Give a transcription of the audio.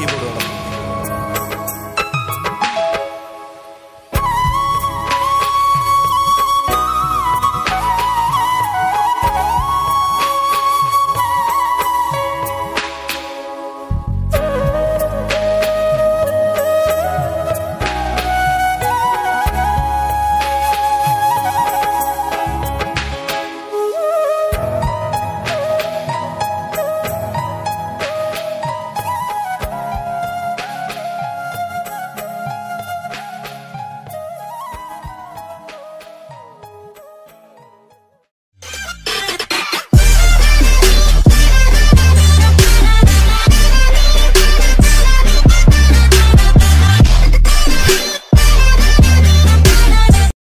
keyboard on